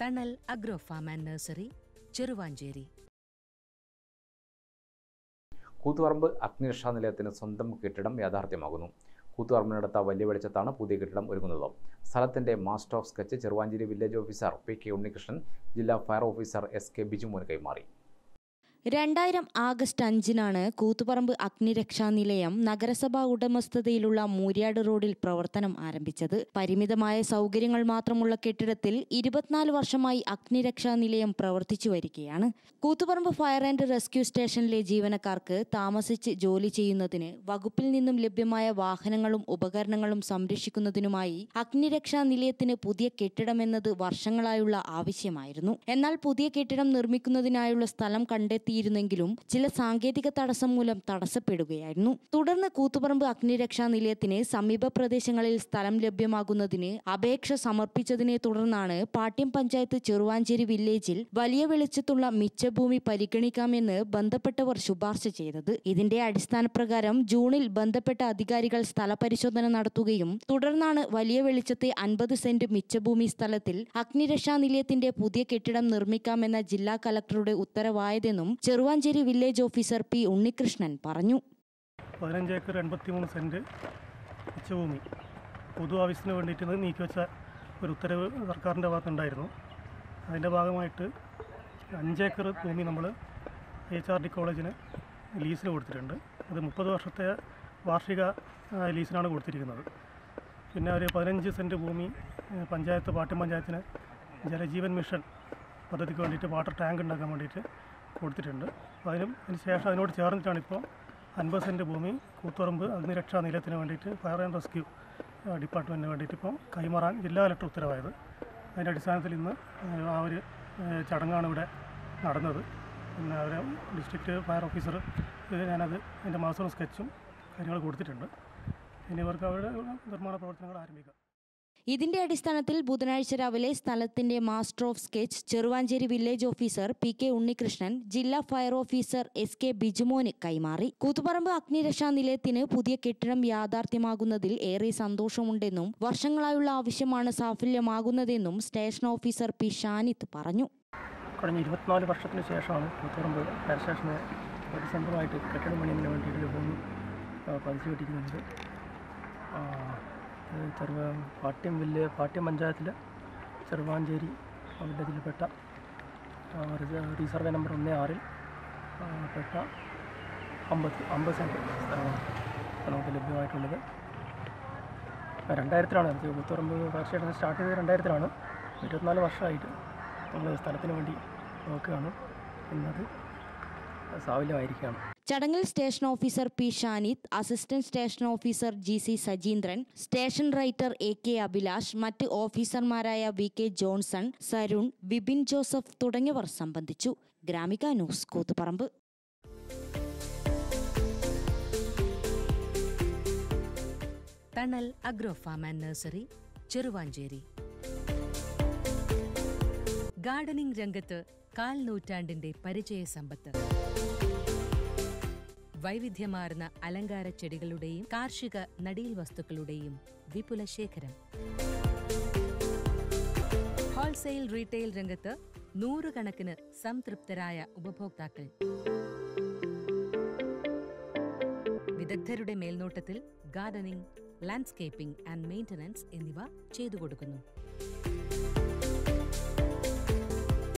Thanal agro farm and nursery Cheruvanchery. Koothuparamba അഗ്നിരക്ഷാ നിലയത്തിന് സ്വന്തം കെട്ടിടം യാഥാർത്ഥ്യമാകുന്നു. കൂത്തുപറമ്പിനടുത്ത വലിയ വെളിച്ചത്താണ് പുതിയ കെട്ടിടം ഒരുങ്ങുന്നത്. സ്ഥലത്തിന്റെ master of sketch Cheruvanchery village officer P K Unnikrishnan ജില്ലാ ഫയർ ഓഫീസർ എസ് കെ ബിജുമോന് കൈമാറി. രണ്ടായിരം ആഗസ്റ്റ് അഞ്ചിനാണ് കൂത്തുപറമ്പ് അഗ്നിരക്ഷാ നിലയം നഗരസഭാ ഉടമസ്ഥതയിലുള്ള മൂര്യാട് റോഡിൽ പ്രവർത്തനം ആരംഭിച്ചത്. പരിമിതമായ സൗകര്യങ്ങൾ മാത്രമുള്ള കെട്ടിടത്തിൽ ഇരുപത്തിനാല് വർഷമായി അഗ്നിരക്ഷാ നിലയം പ്രവർത്തിച്ചു വരികയാണ്. കൂത്തുപറമ്പ് ഫയർ ആൻഡ് റെസ്ക്യൂ സ്റ്റേഷനിലെ ജീവനക്കാർക്ക് താമസിച്ച് ജോലി ചെയ്യുന്നതിന് വകുപ്പിൽ നിന്നും ലഭ്യമായ വാഹനങ്ങളും ഉപകരണങ്ങളും സംരക്ഷിക്കുന്നതിനുമായി അഗ്നിരക്ഷാ നിലയത്തിന് പുതിയ കെട്ടിടമെന്നത് വർഷങ്ങളായുള്ള ആവശ്യമായിരുന്നു. എന്നാൽ പുതിയ കെട്ടിടം നിർമ്മിക്കുന്നതിനായുള്ള സ്ഥലം കണ്ടെത്തിയിരുന്നെങ്കിലും ചില സാങ്കേതിക തടസ്സം മൂലം തടസ്സപ്പെടുകയായിരുന്നു. തുടർന്ന് കൂത്തുപറമ്പ് അഗ്നിരക്ഷാ നിലയത്തിന് സമീപ പ്രദേശങ്ങളിൽ സ്ഥലം ലഭ്യമാകുന്നതിന് അപേക്ഷ സമർപ്പിച്ചതിനെ തുടർന്നാണ് പാട്യം പഞ്ചായത്ത് ചെറുവാഞ്ചേരി വില്ലേജിൽ വലിയ വെളിച്ചത്തുള്ള മിച്ചഭൂമി പരിഗണിക്കാമെന്ന് ബന്ധപ്പെട്ടവർ ശുപാർശ ചെയ്തത്. ഇതിന്റെ അടിസ്ഥാനപ്രകാരം ജൂണിൽ ബന്ധപ്പെട്ട അധികാരികൾ സ്ഥലപരിശോധന നടത്തുകയും തുടർന്നാണ് വലിയ വെളിച്ചത്തെ അൻപത് സെന്റ് മിച്ചഭൂമി സ്ഥലത്തിൽ അഗ്നിരക്ഷാ നിലയത്തിന്റെ പുതിയ കെട്ടിടം നിർമ്മിക്കാമെന്ന ജില്ലാ കലക്ടറുടെ ഉത്തരവായതെന്നും Cheruvanchery village officer P Unnikrishnan പറഞ്ഞു. പതിനഞ്ച് ഏക്കർ എൺപത്തിമൂന്ന് സെന്റ് ഉച്ചഭൂമി. പൊതു ആവശ്യത്തിന് വേണ്ടിയിട്ട് നീക്കിവെച്ച ഒരു ഉത്തരവ് സർക്കാരിന്റെ ഭാഗത്തുണ്ടായിരുന്നു അതിന്റെ ഭാഗമായിട്ട് അഞ്ചേക്കർ ഭൂമി നമ്മൾ എച്ച് ആർ ഡി കോളേജിന് ലീസിന് കൊടുത്തിട്ടുണ്ട്. അത് മുപ്പത് വർഷത്തെ വാർഷിക ലീസിനാണ് കൊടുത്തിരിക്കുന്നത്. പിന്നെ ഒരു പതിനഞ്ച് സെന്റ് ഭൂമി പഞ്ചായത്ത് പാട്യം പഞ്ചായത്തിന് ജലജീവൻ മിഷൻ പദ്ധതിക്ക് വേണ്ടിയിട്ട് വാട്ടർ ടാങ്ക് ഉണ്ടാക്കാൻ വേണ്ടിയിട്ട് കൊടുത്തിട്ടുണ്ട്. അതിനും അതിന് ശേഷം അതിനോട് ചേർന്നിട്ടാണ് ഇപ്പോൾ അൻപത് സെന്റ് ഭൂമി കൂത്തുറമ്പ് അഗ്നിരക്ഷാ നിലയത്തിന് വേണ്ടിയിട്ട് ഫയർ ആൻഡ് റെസ്ക്യൂ ഡിപ്പാർട്ട്മെന്റിന് വേണ്ടിയിട്ട് ഇപ്പോൾ കൈമാറാൻ ജില്ലാ കലക്ടർ ഉത്തരവായത്. അതിന്റെ അടിസ്ഥാനത്തിൽ ഇന്ന് ആ ഒരു ചടങ്ങാണ് ഇവിടെ നടന്നത്. പിന്നെ അവരെ ഡിസ്ട്രിക്റ്റ് ഫയർ ഓഫീസർ ഞാനത് അതിന്റെ മാസം സ്കെച്ചും കാര്യങ്ങൾ കൊടുത്തിട്ടുണ്ട്. ഇനി ഇവർക്ക് അവരുടെ നിർമ്മാണ പ്രവർത്തനങ്ങൾ ആരംഭിക്കാം. ഇതിന്റെ അടിസ്ഥാനത്തിൽ ബുധനാഴ്ച രാവിലെ സ്ഥലത്തിന്റെ master of sketch Cheruvanchery village officer P K Unnikrishnan ജില്ലാ ഫയർ ഓഫീസർ എസ് കെ ബിജുമോന് കൈമാറി. കൂത്തുപറമ്പ് അഗ്നിരക്ഷാ നിലയത്തിന് പുതിയ കെട്ടിടം യാഥാർത്ഥ്യമാകുന്നതിൽ ഏറെ സന്തോഷമുണ്ടെന്നും വർഷങ്ങളായുള്ള ആവശ്യമാണ് സാഫല്യമാകുന്നതെന്നും സ്റ്റേഷൻ ഓഫീസർ പി ഷാനിത്ത് പറഞ്ഞു. കഴിഞ്ഞ ഇരുപത്തിനാല് വർഷത്തിന് ശേഷമാണ് കൂത്തുപറമ്പ് ഫയർ സ്റ്റേഷന് ഒരു സ്വന്തമായിട്ട് കെട്ടിടം പണിയുന്നതിന് വേണ്ടിയിട്ട് ഭൂമി കിട്ടിക്കുന്നത് ചെറുവ പാട്യം വില്ല് പാട്യം പഞ്ചായത്തിലെ ചെറുവാഞ്ചേരി വില്ലേജിൽപ്പെട്ട റീസർവേ നമ്പർ ഒന്ന് ആറിൽ പെട്ട അമ്പത് അമ്പത് സെന്റ് സ്ഥലമാണ് നമുക്ക് ലഭ്യമായിട്ടുള്ളത്. രണ്ടായിരത്തിലാണ് ഫയർ സ്റ്റേഷൻ സ്റ്റാർട്ട് ചെയ്തത് രണ്ടായിരത്തിലാണ്. ഇരുപത്തിനാല് വർഷമായിട്ട് നമ്മൾ സ്ഥലത്തിന് വേണ്ടി നോക്കുകയാണ്. എന്നത് സാവല്യമായിരിക്കുകയാണ് ചടങ്ങിൽ station officer P Shanith assistant station officer G C Sajeendran station writer A K Abhilash മറ്റ് ഓഫീസർമാരായ V K Johnson Sarun Vipin Joseph തുടങ്ങിയവർ സംബന്ധിച്ചു. Gramika news Koothuparamba. Thanal agro farm and nursery Cheruvanchery. Gardening രംഗത്ത് കാൽ നൂറ്റാണ്ടിന്റെ പരിചയ സമ്പത്ത്. വൈവിധ്യമാർന്ന അലങ്കാര ചെടികളുടെയും കാർഷിക നടീൽ വസ്തുക്കളുടെയും വിപുല ശേഖരം. ഹോൾസെയിൽ റീറ്റെയിൽ രംഗത്ത് നൂറുകണക്കിന് സംതൃപ്തരായ ഉപഭോക്താക്കൾ. വിദഗ്ധരുടെ മേൽനോട്ടത്തിൽ ഗാർഡനിംഗ് ലാൻഡ്സ്കേപ്പിംഗ് ആൻഡ് മെയിന്റനൻസ് എന്നിവ ചെയ്തു കൊടുക്കുന്നു